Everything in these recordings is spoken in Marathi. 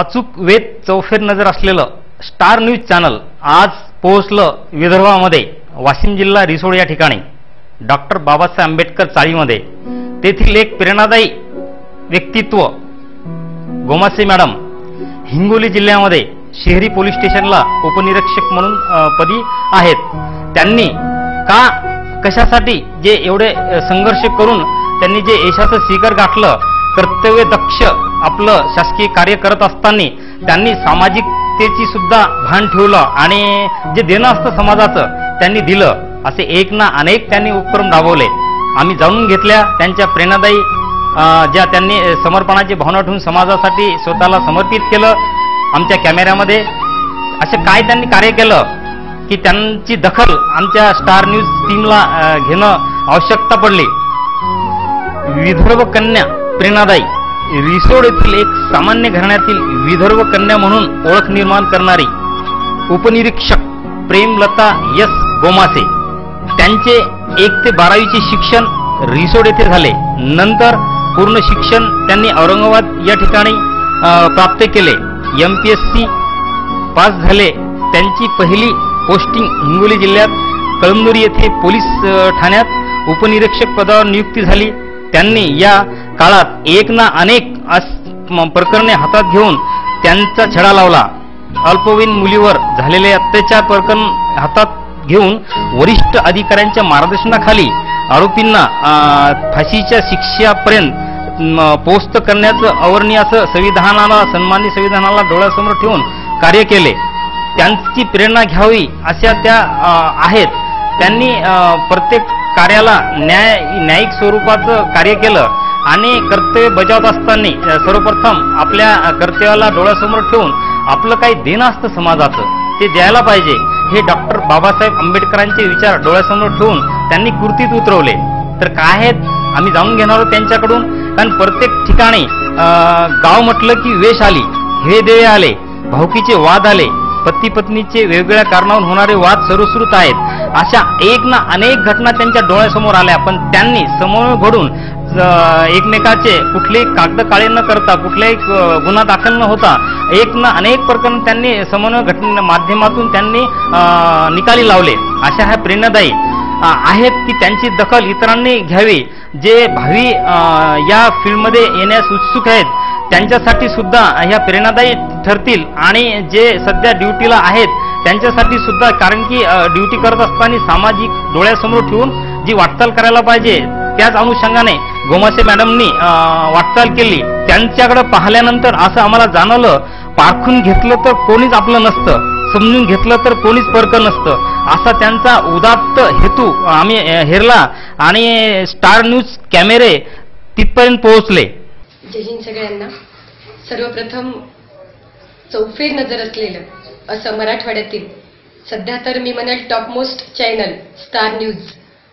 अचूक वेद चौफेर नजर असलेलं स्टार न्यूज चॅनल आज पोहोचलं विदर्भामध्ये. वाशिम जिल्हा रिसोड या ठिकाणी. डॉक्टर बाबासाहेब आंबेडकर चाळीमध्ये. तेथील एक प्रेरणादायी व्यक्तित्व गोमासे मॅडम हिंगोली जिल्ह्यामध्ये शहरी पोलीस स्टेशनला उपनिरीक्षक म्हणून पदी आहेत. त्यांनी का कशासाठी जे एवढे संघर्ष करून त्यांनी जे यशाचं शिखर गाठलं कर्तव्य दक्ष आपलं शासकीय कार्य करत असताना त्यांनी सामाजिकतेची सुद्धा भान ठेवलं आणि जे देणं असतं समाजाचं त्यांनी दिलं. असे एक ना अनेक त्यांनी उपक्रम राबवले. आम्ही जाणून घेतल्या त्यांच्या प्रेरणादायी ज्या त्यांनी समर्पणाची भावना ठेवून समाजासाठी स्वतःला समर्पित केलं आमच्या कॅमेऱ्यामध्ये. असे काय त्यांनी कार्य केलं की त्यांची दखल आमच्या स्टार न्यूज टीमला घेणं आवश्यकता पडली. विदर्भ कन्या प्रेरणादायी. रिसोड येथील एक सामान्य घराण्यातील विदर्भ कन्या म्हणून ओळख निर्माण करणारी उपनिरीक्षक प्रेमलता यस गोमासे. त्यांचे एक ते बारावीचे शिक्षण रिसोड येथे झाले. नंतर पूर्ण शिक्षण त्यांनी औरंगाबाद या ठिकाणी प्राप्त केले. M P S C pass झाले. त्यांची पहिली पोस्टिंग हिंगोली जिल्ह्यात कळमनुरी येथे पोलीस ठाण्यात उपनिरीक्षक पदावर नियुक्ती झाली. त्यांनी या काळात एक ना अनेक अस- प्रकरणे हातात घेऊन त्यांचा छडा लावला. अल्पवयीन मुलीवर झालेले अत्याचार प्रकरण हातात घेऊन वरिष्ठ अधिकाऱ्यांच्या मार्गदर्शनाखाली आरोपींना फाशीच्या शिक्षापर्यंत पोस्त करण्याचं अवर्णीय असं संविधानाला सन्मानी संविधानाला डोळ्यासमोर ठेवून कार्य केले. त्यांची प्रेरणा घ्यावी अशा त्या आहेत. त्यांनी प्रत्येक कार्याला न्याय न्यायिक स्वरूपाचं कार्य केलं. आणि कर्तव्य बजावत असताना सर्वप्रथम आपल्या कर्तव्याला डोळ्यासमोर ठेवून आपलं काही देणं असतं समाजाचं ते द्यायला पाहिजे. हे डॉक्टर बाबासाहेब आंबेडकरांचे विचार डोळ्यासमोर ठेवून त्यांनी कृतीत उतरवले. तर काय आहेत? आम्ही जाणून घेणार आहोत त्यांच्याकडून. कारण प्रत्येक ठिकाणी अं, गाव म्हटलं की वेश आली हे देवे आले भाऊकीचे वाद आले पती पत्नीचे वेगवेगळ्या कारणावरून होणारे वाद सर्वश्रुत आहेत. अशा एक ना अनेक घटना त्यांच्या डोळ्यासमोर आल्या पण त्यांनी समोर घडून एकमेकाचे कुठलेही कागद काळे न करता कुठलाही गुन्हा दाखल न होता एक ना अनेक प्रकरण त्यांनी समन्वय घटने माध्यमातून त्यांनी निकाली लावले. अशा ह्या प्रेरणादायी आहेत की त्यांची दखल इतरांनी घ्यावी. जे भावी या फील्डमध्ये येण्यास उत्सुक आहेत त्यांच्यासाठी सुद्धा ह्या प्रेरणादायी ठरतील. आणि जे सध्या ड्युटीला आहेत त्यांच्यासाठी सुद्धा कारण की ड्युटी करत असताना सामाजिक डोळ्यासमोर ठेवून जी वाटचाल करायला पाहिजे त्याच अनुषंगाने गोमासे मॅडमनी वाटचाल केली. त्यांच्याकडे पाहिल्यानंतर असं आम्हाला जाणवलं पारखून घेतलं तर कोणीच आपलं नसतं. समजून घेतलं तर कोणीच परक नसतं. असा त्यांचा उदात्त हेतू आम्ही हेरला आणि स्टार न्यूज कॅमेरे तिथपर्यंत पोहोचले. जय हिंद सगळ्यांना. सर्वप्रथम चौफेर नजर असलेलं असं मराठवाड्यातील सध्या तर मी म्हणेल topmost channel star news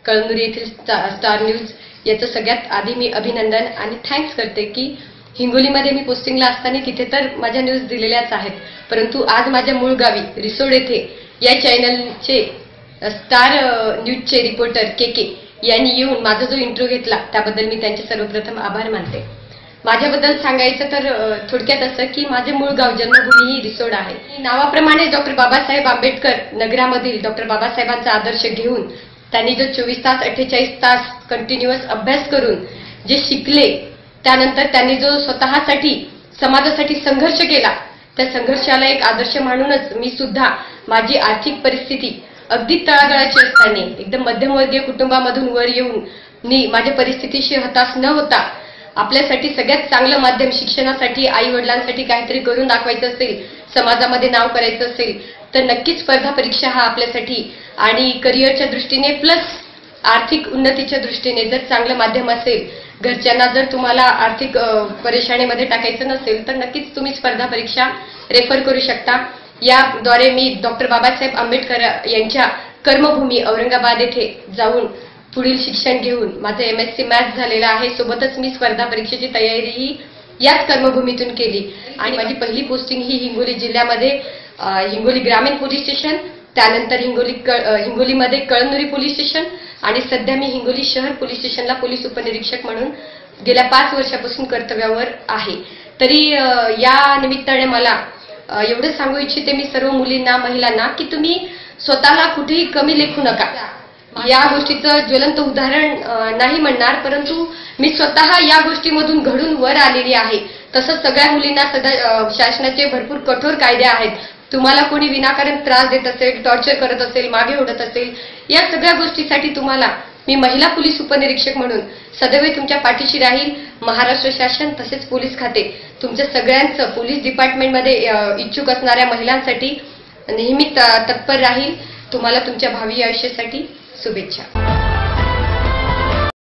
Kalamnuri येथील स्टार न्यूज याचं सगळ्यात आधी मी अभिनंदन आणि थँक्स करते की हिंगोलीमध्ये मी पोस्टिंगला असताना तिथे तर माझ्या न्यूज दिलेल्याच आहेत. परंतु आज माझ्या मूळ गावी रिसोड येथे या चॅनलचे स्टार न्यूजचे रिपोर्टर के के यांनी येऊन माझा जो इंटरव्ह्यू घेतला त्याबद्दल मी त्यांचे सर्वप्रथम आभार मानते. माझ्याबद्दल सांगायचं तर थोडक्यात असं की माझे मूळ गाव जन्मभूमी ही रिसोड आहे. नावाप्रमाणे डॉक्टर बाबासाहेब आंबेडकर नगरामधील डॉक्टर बाबासाहेबांचा आदर्श घेऊन त्यांनी जो चोवीस तास अठ्ठेचाळीस तास कंटिन्युअस अभ्यास करून जे शिकले त्यानंतर त्यांनी जो स्वतःसाठी समाजासाठी संघर्ष केला त्या संघर्षाला एक आदर्श म्हणूनच मी सुद्धा माझी आर्थिक परिस्थिती अगदी तळागाळाची असताना एकदम मध्यमवर्गीय कुटुंबामधून वर येऊन मी माझ्या परिस्थितीशी हताश न होता आपल्यासाठी सगळ्यात चांगलं माध्यम शिक्षणासाठी आई वडिलांसाठी काहीतरी करून दाखवायचं असेल समाजामध्ये नाव करायचं असेल तर नक्कीच स्पर्धा परीक्षा हा आपल्यासाठी आणि करिअरच्या दृष्टीने प्लस आर्थिक उन्नतीच्या दृष्टीने जर चांगलं माध्यम असेल घरच्यांना जर तुम्हाला आर्थिक परेशानीमध्ये टाकायचं नसेल तर नक्कीच तुम्ही स्पर्धा परीक्षा रेफर करू शकता. याद्वारे मी डॉक्टर बाबासाहेब आंबेडकर यांच्या कर्मभूमी औरंगाबाद येथे जाऊन पुढील शिक्षण घेऊन माझं एम एस सी मॅथ्स झालेलं आहे. सोबतच मी स्पर्धा परीक्षेची तयारीही याच कर्मभूमीतून केली. आणि माझी पहिली पोस्टिंग ही हिंगोली जिल्ह्यामध्ये हिंगोली ग्रामीण पोलीस स्टेशन त्यानंतर हिंगोली हिंगोलीमध्ये कळमनुरी पोलीस स्टेशन आणि सध्या मी हिंगोली शहर पोलीस स्टेशनला पोलीस उपनिरीक्षक म्हणून गेल्या पाच वर्षापासून कर्तव्यावर आहे. तरी या निमित्ताने मला एवढं सांगू इच्छिते मी सर्व मुलींना महिलांना की तुम्ही स्वतःला कुठेही कमी लेखू नका. या गोष्टीचं ज्वलंत उदाहरण नाही म्हणणार परंतु मी स्वतः या गोष्टीमधून घडून वर आलेली आहे. तसंच सगळ्या मुलींना सदा शासनाचे भरपूर कठोर कायदे आहेत. तुम्हाला कोणी विनाकारण त्रास देत असेल टॉर्चर करत असेल मागे ओढत असेल या सगळ्या गोष्टीसाठी तुम्हाला मी महिला पोलीस उपनिरीक्षक म्हणून सदैव तुमच्या पाठीशी राहील. महाराष्ट्र शासन तसेच पोलीस खाते तुमच्या सगळ्यांचं पोलीस डिपार्टमेंटमध्ये इच्छुक असणाऱ्या महिलांसाठी नेहमी त- तत्पर राहील. तुम्हाला तुमच्या भावी आयुष्यासाठी शुभेच्छा.